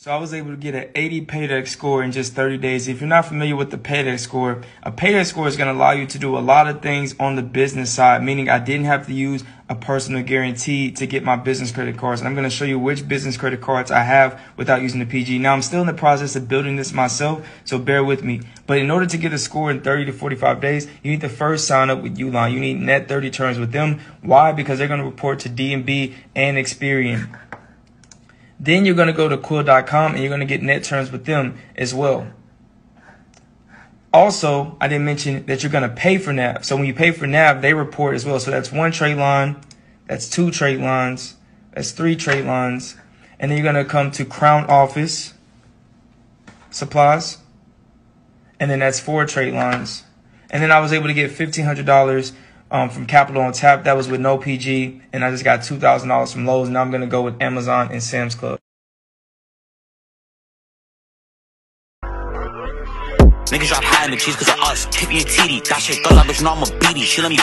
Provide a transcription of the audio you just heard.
So I was able to get an 80 paydex score in just 30 days. If you're not familiar with the paydex score, a paydex score is going to allow you to do a lot of things on the business side, meaning I didn't have to use a personal guarantee to get my business credit cards. And I'm going to show you which business credit cards I have without using the PG. Now I'm still in the process of building this myself, so bear with me. But in order to get a score in 30 to 45 days, you need to first sign up with Uline. You need net 30 terms with them. Why? Because they're going to report to DNB and Experian. Then you're going to go to quill.com and you're going to get net terms with them as well. Also, I didn't mention that you're going to pay for NAV. So when you pay for NAV, they report as well. So that's one trade line, that's two trade lines, that's three trade lines. And then you're going to come to Crown Office Supplies. And then that's four trade lines. And then I was able to get $1,500 um, from Capital on Tap. That was with no PG, and I just got two thousand dollars from Lowe's. Now I'm gonna go with Amazon and Sam's Club. Niggas drop high in the cheese cause of us. Tip me a TD. That shit, girl, I bitch, know I'm a beatie. She let me